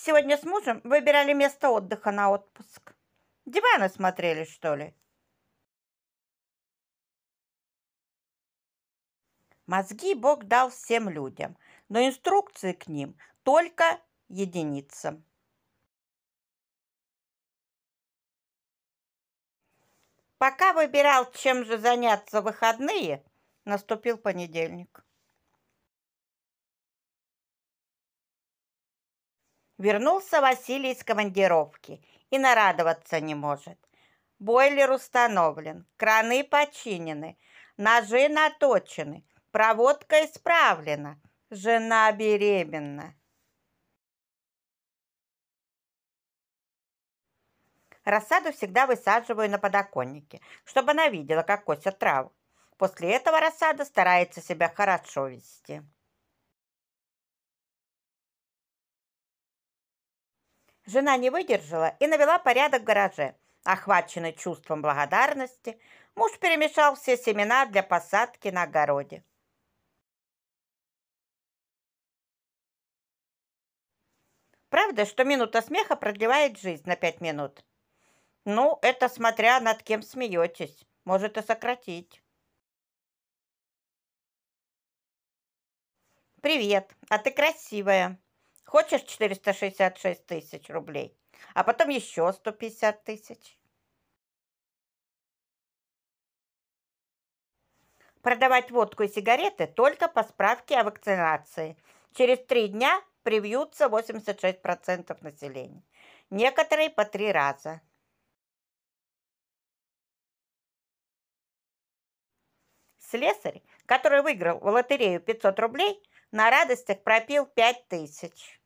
Сегодня с мужем выбирали место отдыха на отпуск. Диваны смотрели, что ли? Мозги Бог дал всем людям, но инструкции к ним только единицам. Пока выбирал, чем же заняться в выходные, наступил понедельник. Вернулся Василий из командировки и нарадоваться не может. Бойлер установлен, краны починены, ножи наточены, проводка исправлена, жена беременна. Рассаду всегда высаживаю на подоконнике, чтобы она видела, как косят траву. После этого рассада старается себя хорошо вести. Жена не выдержала и навела порядок в гараже. Охваченный чувством благодарности, муж перемешал все семена для посадки на огороде. Правда, что минута смеха продлевает жизнь на пять минут? Ну, это смотря над кем смеетесь. Может и сократить. Привет, а ты красивая. Хочешь 466 тысяч рублей, а потом еще 150 тысяч? Продавать водку и сигареты только по справке о вакцинации. Через три дня привьются 86% населения. Некоторые по три раза. Слесарь, который выиграл в лотерею 500 рублей, на радостях пропил 5 тысяч.